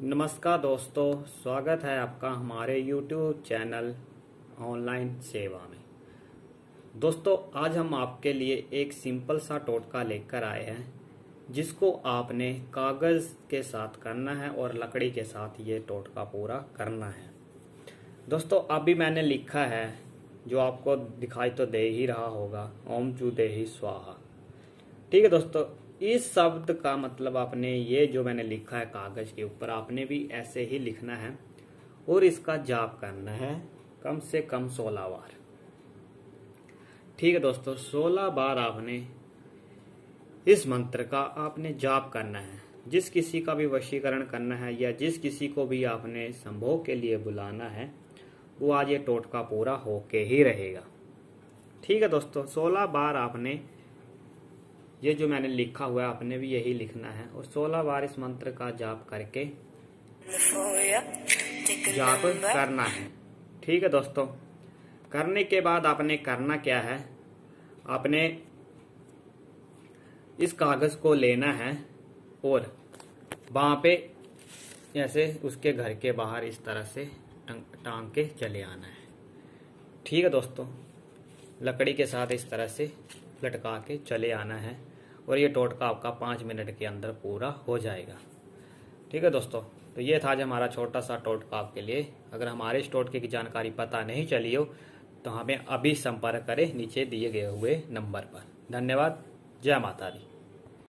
नमस्कार दोस्तों, स्वागत है आपका हमारे YouTube चैनल ऑनलाइन सेवा में। दोस्तों, आज हम आपके लिए एक सिंपल सा टोटका लेकर आए हैं, जिसको आपने कागज़ के साथ करना है और लकड़ी के साथ ये टोटका पूरा करना है। दोस्तों, अभी मैंने लिखा है, जो आपको दिखाई तो दे ही रहा होगा, ओम चू दे ही स्वाहा। ठीक है दोस्तों इस शब्द का मतलब आपने ये जो मैंने लिखा है कागज़ के ऊपर, आपने भी ऐसे ही लिखना है और इसका जाप करना है कम से कम सोलह बार। ठीक है दोस्तों, सोलह बार आपने इस मंत्र का आपने जाप करना है। जिस किसी का भी वशीकरण करना है या जिस किसी को भी आपने संभोग के लिए बुलाना है, वो आज ये टोटका पूरा होके ही रहेगा। ठीक है दोस्तों, सोलह बार आपने ये जो मैंने लिखा हुआ है, आपने भी यही लिखना है। और सोलह बार इस मंत्र का जाप करके जाप करना है। ठीक है दोस्तों, करने के बाद आपने करना क्या है? आपने इस कागज़ को लेना है और वहाँ पे ऐसे उसके घर के बाहर इस तरह से टांग के चले आना है। ठीक है दोस्तों लकड़ी के साथ इस तरह से लटका के चले आना है और ये टोटका आपका पाँच मिनट के अंदर पूरा हो जाएगा। ठीक है दोस्तों? तो ये था आज हमारा छोटा सा टोटका आपके लिए। अगर हमारे इस टोटके की जानकारी पता नहीं चली हो तो हमें अभी संपर्क करें नीचे दिए गए हुए नंबर पर। धन्यवाद। जय माता दी।